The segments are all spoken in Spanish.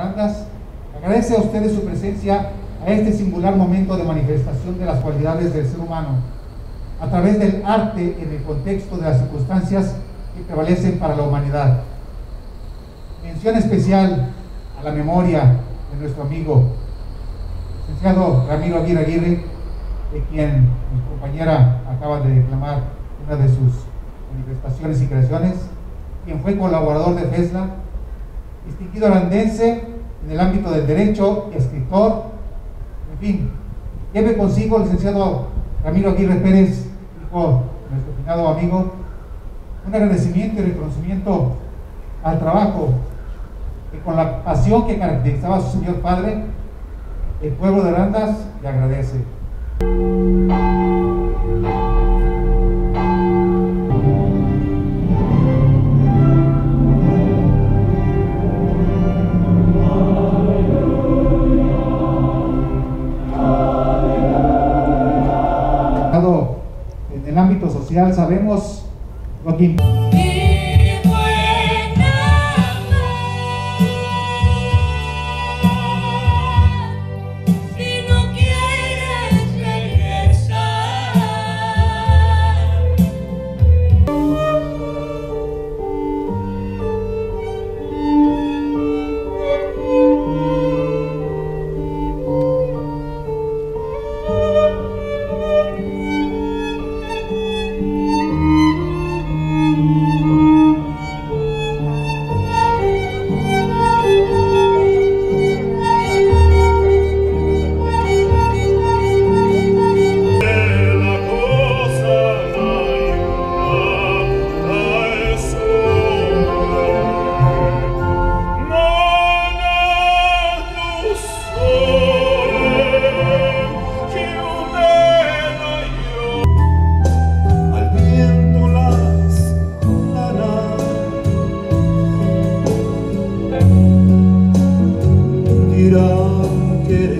Agradece a ustedes su presencia a este singular momento de manifestación de las cualidades del ser humano, a través del arte en el contexto de las circunstancias que prevalecen para la humanidad. Mención especial a la memoria de nuestro amigo, licenciado Ramiro Aguirre Aguirre, de quien mi compañera acaba de declamar una de sus manifestaciones y creaciones, quien fue colaborador de FESLA, distinguido arandense en el ámbito del derecho, escritor, en fin, lleve consigo el licenciado Ramiro Aguirre Pérez, hijo de nuestro finado amigo, un agradecimiento y reconocimiento al trabajo que con la pasión que caracterizaba a su señor padre, el pueblo de Arandas le agradece. En el ámbito social sabemos don't get it.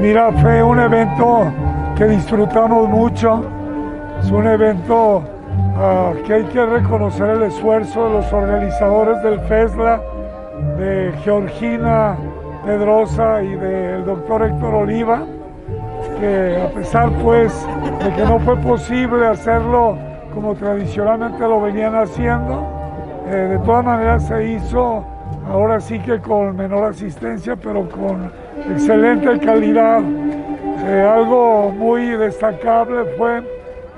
que Mira, fue un evento que disfrutamos mucho. Es un evento uh, que hay que reconocer el esfuerzo de los organizadores del FESLA, de Georgina Pedrosa y del doctor Héctor Oliva, que a pesar pues de que no fue posible hacerlo como tradicionalmente lo venían haciendo, eh, de todas maneras se hizo ahora sí que con menor asistencia, pero con excelente calidad. Eh, algo muy destacable fue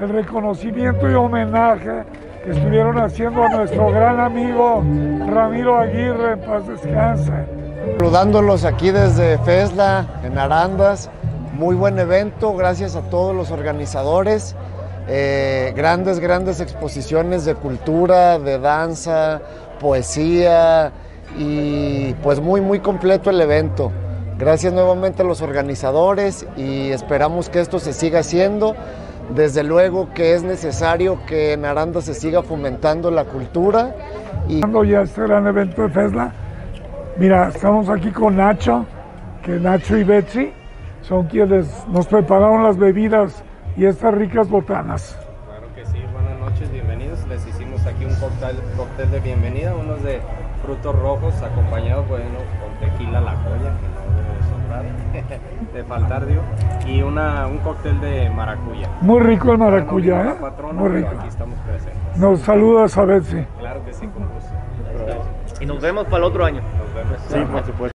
el reconocimiento y homenaje que estuvieron haciendo a nuestro gran amigo Ramiro Aguirre, en paz descanse. Saludándolos aquí desde FESLA, en Arandas, muy buen evento, gracias a todos los organizadores. Eh, grandes, grandes exposiciones de cultura, de danza, poesía y pues muy, muy completo el evento. Gracias nuevamente a los organizadores y esperamos que esto se siga haciendo. Desde luego que es necesario que en Aranda se siga fomentando la cultura. Y ya este gran evento de FESLA, mira, estamos aquí con Nacho, que Nacho y Betsy son quienes nos prepararon las bebidas y estas ricas botanas. Claro que sí, buenas noches, bienvenidos. Les hicimos aquí un cóctel, cóctel de bienvenida, unos de frutos rojos acompañados bueno, con tequila La Joya, que no faltar, de faltar, digo, y una, un cóctel de maracuyá. Muy rico el maracuyá, La ¿eh? patrona, Muy rico. aquí estamos presentes. Nos saludas a Betsy. Claro que sí, con gusto. Y nos vemos para el otro año. Nos vemos. Sí, por supuesto.